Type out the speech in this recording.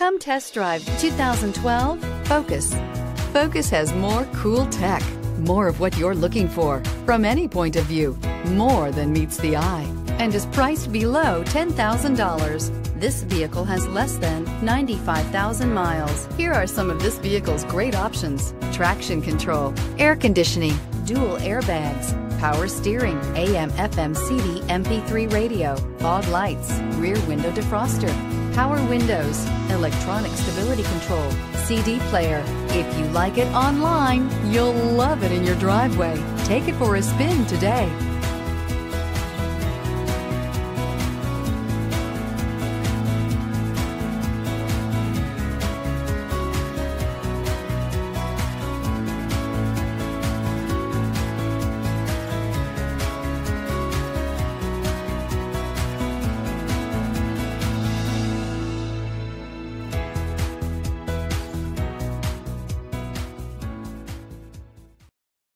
Come test drive 2012 Focus. Focus has more cool tech, more of what you're looking for from any point of view, more than meets the eye, and is priced below $10,000. This vehicle has less than 95,000 miles. Here are some of this vehicle's great options. Traction control, air conditioning, dual airbags, power steering, AM FM CD MP3 radio, fog lights, rear window defroster, power windows, electronic stability control, CD player. If you like it online, you'll love it in your driveway. Take it for a spin today.